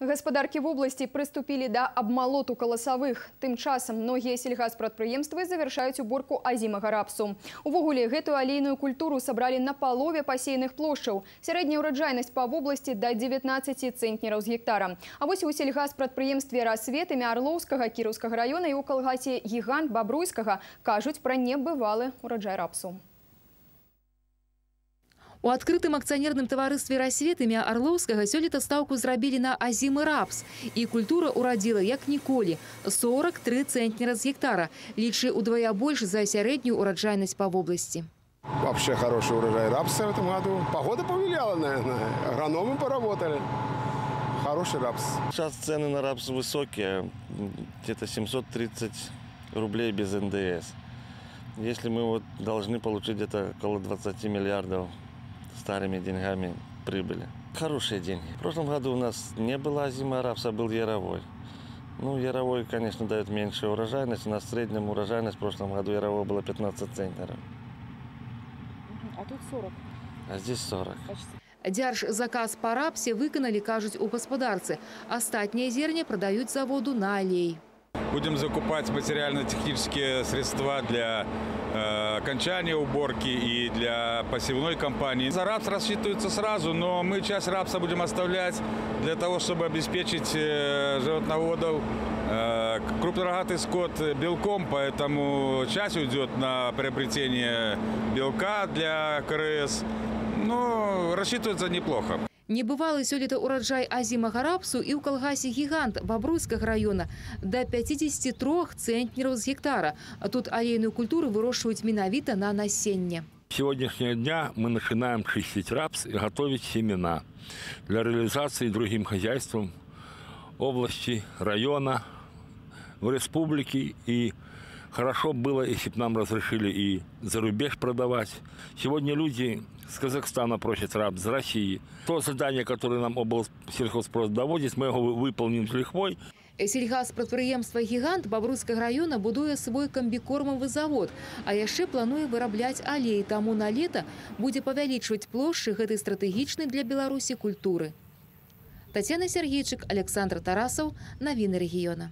Гаспадаркі вобласці прыступілі да абмалоту каласавых. Тым часам многія сельгаспрадпрыемствы завяршаюць уборку азімага рапсу. Увогуле гэтую алейную культуру сабралі на палове пасеяных плошчаў. Сярэдняя ўраджайнасць па вобласці да 19 цэнтнераў з гектара. А вось у сельгаспрадпрыемстве рассвет імя Арлоўскага кіраўскага района і ў калгасе гігант бабруйскага кажуць пра небывалы ураджай рапсу. У адкрытым акцыянерным таварыстве рассвет імя Арлоўскага сёлета стаўку зрабілі на азімы рапс. І культура урадзіла як ніколі 43 цэнтнера з гектара, лічы удвая больш за сярэднюю ураджайнасць па вобласці. Вообще хороший урожай рапса в этом году. Погода повлияла, наверное. Агрономы поработали. Хороший рапс. Сейчас цены на рапс высокие, где-то 730 рублей без НДС. Если мы вот должны получить где-то около 20 миллиардов старыми деньгами прибыли. Хорошие деньги. В прошлом году у нас не было зима рапса, был яровой. Ну, яровой, конечно, дает меньше урожайность. У нас в среднем урожайность в прошлом году яровой было 15 центнеров, А тут 40 а здесь 40. Дзярж заказ па рапсе выканалі, кажуць у гаспадарцы. Астатняе зерне прадаюць заводу на алей. Будем закупать материально-технические средства для э, окончания уборки и для посевной кампании. За рапс рассчитывается сразу, но мы часть рапса будем оставлять для того, чтобы обеспечить э, животноводов э, крупнорогатый скот белком, поэтому часть уйдет на приобретение белка для КРС. Но рассчитывается неплохо. Небывалы сёлета ураджай азімага рапсу і ў калгасе гігант бабруйскага района да 53 цэнтнераў з гектара. А тут алейную культуру вырошчваюць менавіта на насенне. С сегодняшнего дня мы начинаем чистить рапс и готовить семена для реализации другим хозяйствам области, района, в республике. И хорошо было, если бы нам разрешили и за рубеж продавать. Сегодня люди с Казахстана просят рапс, с России. То задание, которое нам облсельхозпрос доводит, мы его выполним с лихвой. Сельгаспрадпрыемства гігант бабруйскага района будуе свой камбікормавы завод, а яшчэ плануе вырабляць алей, таму на лета будзе павялічваць плошчы гэтай стратэгічнай для Беларусі культуры. Татьяна Сергейчык, Александр Тарасаў, навіны рэгіёна.